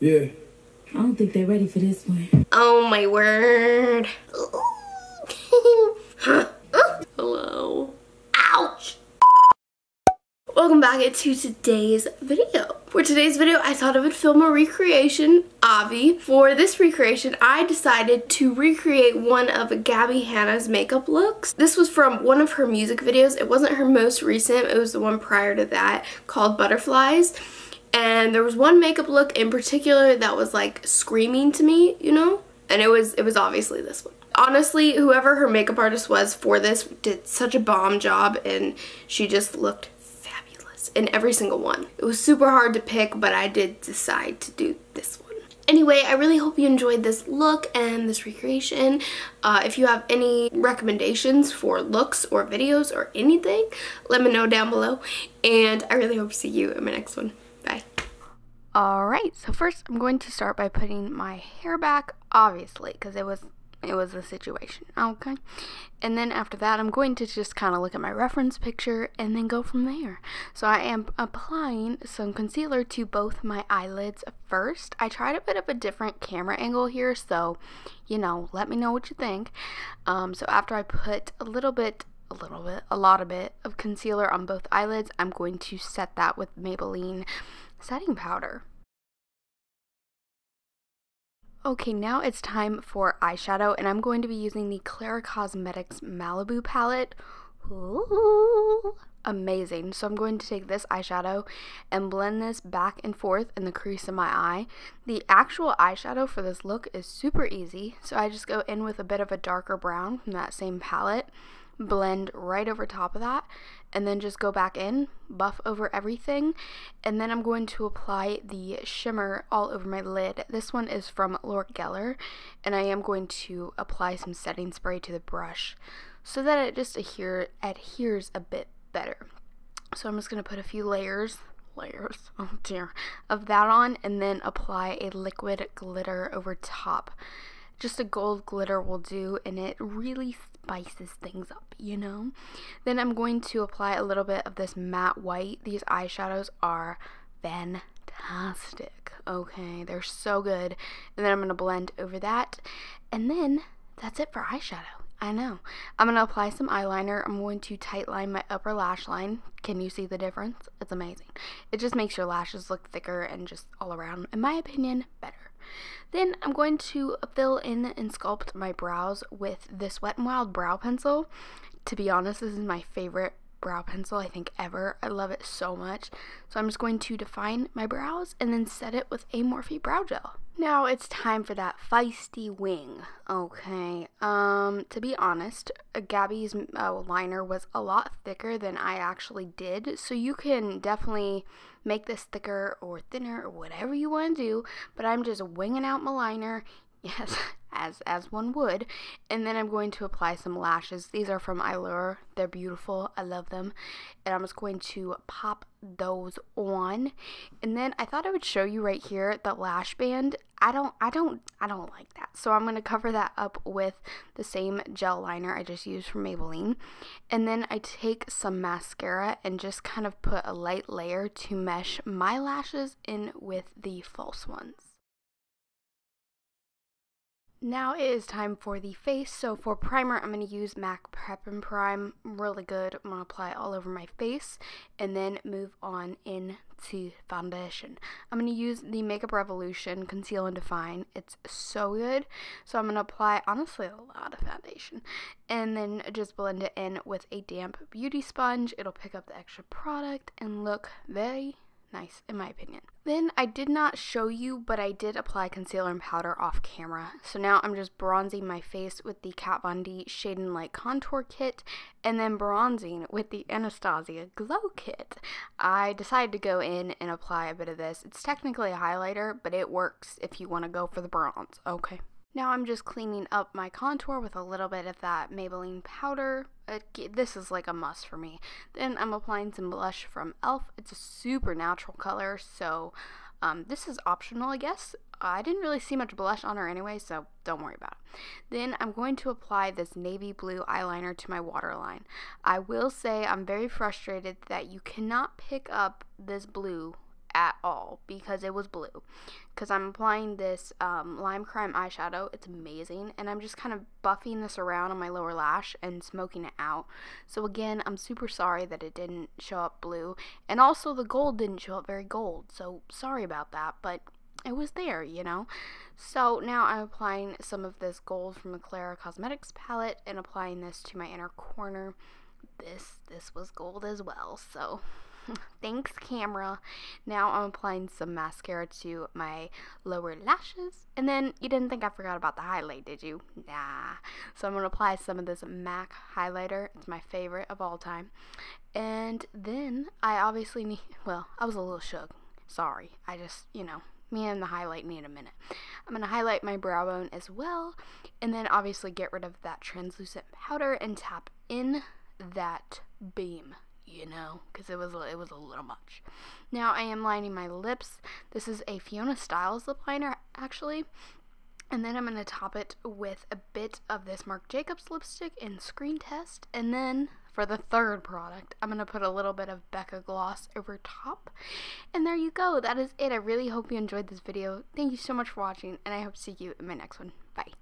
Yeah. I don't think they're ready for this one. Oh my word. Hello. Ouch. Welcome back to today's video. For today's video, I thought I would film a recreation, Avi. For this recreation, I decided to recreate one of Gabbie Hanna's makeup looks. This was from one of her music videos. It wasn't her most recent, it was the one prior to that called Butterflies. And there was one makeup look in particular that was like screaming to me, you know? And it was it was obviously this one. Honestly, whoever her makeup artist was for this did such a bomb job and she just looked fabulous in every single one. It was super hard to pick, but I did decide to do this one. Anyway, I really hope you enjoyed this look and this recreation. Uh, if you have any recommendations for looks or videos or anything, let me know down below. And I really hope to see you in my next one. Bye. Alright, so first I'm going to start by putting my hair back, obviously, because it was it was the situation, okay? And then after that, I'm going to just kind of look at my reference picture and then go from there. So I am applying some concealer to both my eyelids first. I tried a bit of a different camera angle here, so, you know, let me know what you think. Um, so after I put a little bit a little bit, a lot of it of concealer on both eyelids, I'm going to set that with Maybelline setting powder. Okay, now it's time for eyeshadow, and I'm going to be using the Clara Cosmetics Malibu palette. Ooh, amazing. So I'm going to take this eyeshadow and blend this back and forth in the crease of my eye. The actual eyeshadow for this look is super easy, so I just go in with a bit of a darker brown from that same palette blend right over top of that and then just go back in buff over everything and then I'm going to apply the shimmer all over my lid. This one is from Laura Geller and I am going to apply some setting spray to the brush so that it just adhere, adheres a bit better. So I'm just going to put a few layers layers oh dear of that on and then apply a liquid glitter over top just a gold glitter will do and it really spices things up, you know? Then I'm going to apply a little bit of this matte white. These eyeshadows are fantastic, okay? They're so good. And then I'm going to blend over that. And then that's it for eyeshadow. I know. I'm going to apply some eyeliner. I'm going to tight line my upper lash line. Can you see the difference? It's amazing. It just makes your lashes look thicker and just all around, in my opinion, better. Then I'm going to fill in and sculpt my brows with this Wet n Wild brow pencil. To be honest, this is my favorite brow pencil I think ever. I love it so much. So I'm just going to define my brows and then set it with a Morphe brow gel. Now it's time for that feisty wing. Okay, um, to be honest, Gabbie's uh, liner was a lot thicker than I actually did, so you can definitely make this thicker or thinner or whatever you want to do, but I'm just winging out my liner. Yes, as as one would. And then I'm going to apply some lashes. These are from Eylure. They're beautiful. I love them. And I'm just going to pop those on. And then I thought I would show you right here the lash band. I don't I don't I don't like that. So I'm going to cover that up with the same gel liner I just used from Maybelline. And then I take some mascara and just kind of put a light layer to mesh my lashes in with the false ones. Now it is time for the face. So for primer, I'm going to use MAC Prep and Prime. Really good. I'm going to apply it all over my face and then move on into foundation. I'm going to use the Makeup Revolution Conceal and Define. It's so good. So I'm going to apply, honestly, a lot of foundation. And then just blend it in with a damp beauty sponge. It'll pick up the extra product and look very nice in my opinion. Then I did not show you, but I did apply concealer and powder off camera. So now I'm just bronzing my face with the Kat Von D Shade and Light Contour Kit and then bronzing with the Anastasia Glow Kit. I decided to go in and apply a bit of this. It's technically a highlighter, but it works if you want to go for the bronze, okay? Now I'm just cleaning up my contour with a little bit of that Maybelline powder. It, this is like a must for me. Then I'm applying some blush from e.l.f. It's a super natural color, so Um, this is optional, I guess. I didn't really see much blush on her anyway, so don't worry about it. Then I'm going to apply this navy blue eyeliner to my waterline. I will say I'm very frustrated that you cannot pick up this blue at all because it was blue. Because I'm applying this um, Lime Crime eyeshadow. It's amazing. And I'm just kind of buffing this around on my lower lash and smoking it out. So again, I'm super sorry that it didn't show up blue. And also the gold didn't show up very gold. So sorry about that. But it was there, you know. So now I'm applying some of this gold from the Clara Cosmetics palette and applying this to my inner corner. This this was gold as well. So Thanks, camera. Now I'm applying some mascara to my lower lashes. And then you didn't think I forgot about the highlight, did you? Nah. So I'm going to apply some of this MAC highlighter. It's my favorite of all time. And then I obviously need, well, I was a little shook. Sorry. I just, you know, me and the highlight need a minute. I'm going to highlight my brow bone as well. And then obviously get rid of that translucent powder and tap in that beam you know, because it was it was a little much. Now I am lining my lips. This is a Fiona Stiles lip liner actually. And then I'm going to top it with a bit of this Marc Jacobs lipstick in Screen Test. And then for the third product, I'm going to put a little bit of Becca gloss over top. And there you go. That is it. I really hope you enjoyed this video. Thank you so much for watching, and I hope to see you in my next one. Bye.